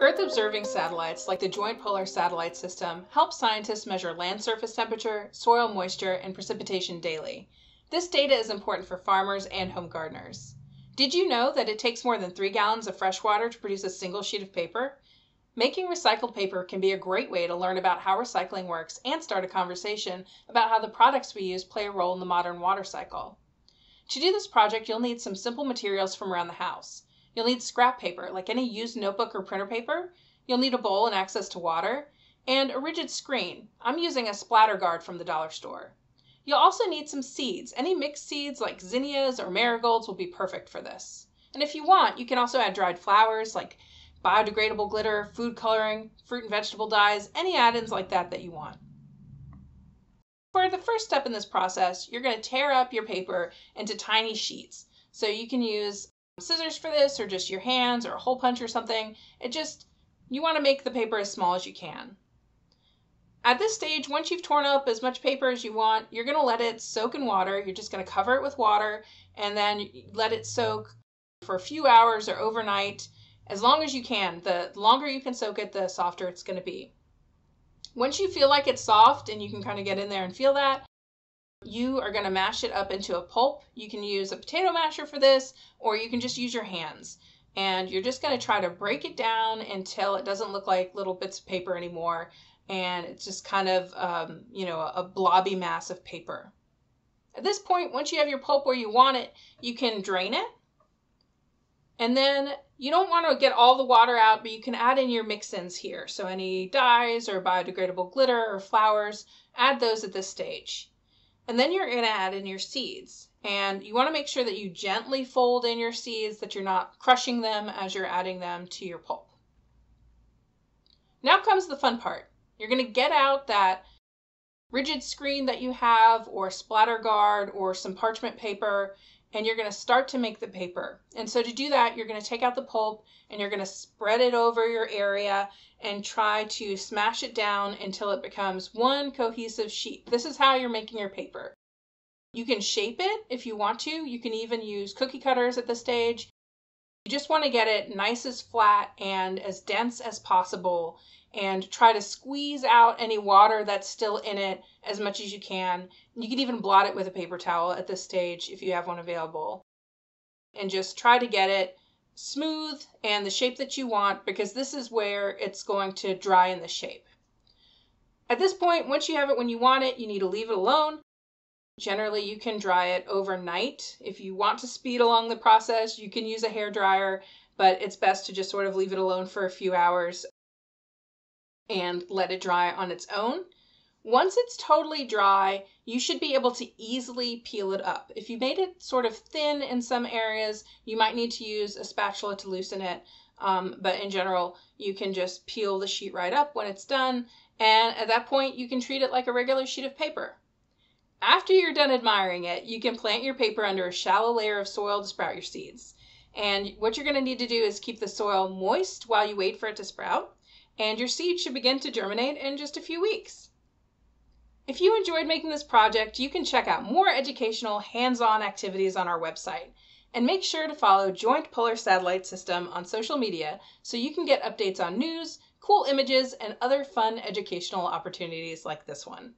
Earth observing satellites like the Joint Polar Satellite System help scientists measure land surface temperature, soil moisture, and precipitation daily. This data is important for farmers and home gardeners. Did you know that it takes more than three gallons of fresh water to produce a single sheet of paper? Making recycled paper can be a great way to learn about how recycling works and start a conversation about how the products we use play a role in the modern water cycle. To do this project, you'll need some simple materials from around the house. You'll need scrap paper, like any used notebook or printer paper. You'll need a bowl and access to water, and a rigid screen. I'm using a splatter guard from the dollar store. You'll also need some seeds. Any mixed seeds like zinnias or marigolds will be perfect for this. And if you want, you can also add dried flowers like biodegradable glitter, food coloring, fruit and vegetable dyes, any add-ins like that that you want. For the first step in this process, you're going to tear up your paper into tiny sheets. So you can use scissors for this or just your hands or a hole punch or something. It just, you want to make the paper as small as you can. At this stage, once you've torn up as much paper as you want, you're going to let it soak in water. You're just going to cover it with water and then let it soak for a few hours or overnight, as long as you can. The longer you can soak it, the softer it's going to be. Once you feel like it's soft and you can kind of get in there and feel that, you are going to mash it up into a pulp. You can use a potato masher for this, or you can just use your hands. And you're just going to try to break it down until it doesn't look like little bits of paper anymore. And it's just kind of, um, you know, a blobby mass of paper. At this point, once you have your pulp where you want it, you can drain it. And then you don't want to get all the water out, but you can add in your mix-ins here. So any dyes or biodegradable glitter or flowers, add those at this stage. And then you're going to add in your seeds. And you want to make sure that you gently fold in your seeds, that you're not crushing them as you're adding them to your pulp. Now comes the fun part. You're going to get out that rigid screen that you have or splatter guard or some parchment paper and you're going to start to make the paper. And so to do that, you're going to take out the pulp and you're going to spread it over your area and try to smash it down until it becomes one cohesive sheet. This is how you're making your paper. You can shape it if you want to. You can even use cookie cutters at this stage. You just want to get it nice as flat and as dense as possible and try to squeeze out any water that's still in it as much as you can. You can even blot it with a paper towel at this stage if you have one available. And just try to get it smooth and the shape that you want because this is where it's going to dry in the shape. At this point, once you have it when you want it, you need to leave it alone. Generally, you can dry it overnight. If you want to speed along the process, you can use a hair dryer, but it's best to just sort of leave it alone for a few hours and let it dry on its own. Once it's totally dry, you should be able to easily peel it up. If you made it sort of thin in some areas, you might need to use a spatula to loosen it. Um, but in general, you can just peel the sheet right up when it's done. And at that point, you can treat it like a regular sheet of paper. After you're done admiring it, you can plant your paper under a shallow layer of soil to sprout your seeds. And what you're going to need to do is keep the soil moist while you wait for it to sprout and your seed should begin to germinate in just a few weeks. If you enjoyed making this project, you can check out more educational hands-on activities on our website. And make sure to follow Joint Polar Satellite System on social media so you can get updates on news, cool images, and other fun educational opportunities like this one.